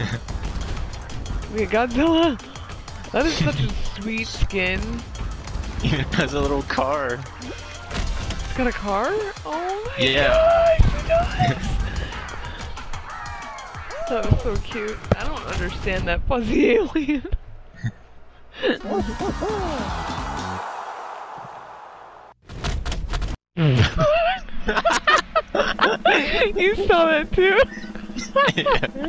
We Godzilla! That is such a sweet skin. Even has a little car. It's got a car? Oh my Yeah. god! That was so cute. I don't understand that fuzzy alien. you saw that too? Yeah.